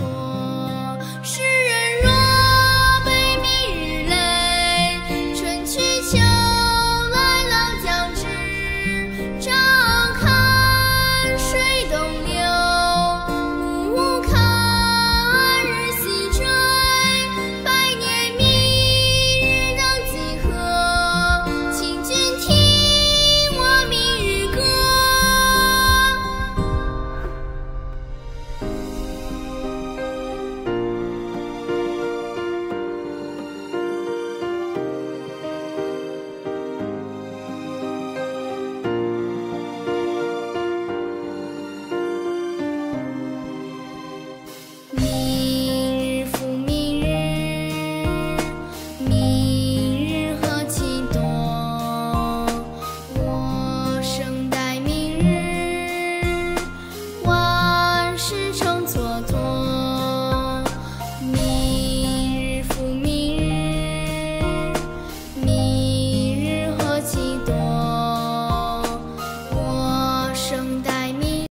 我是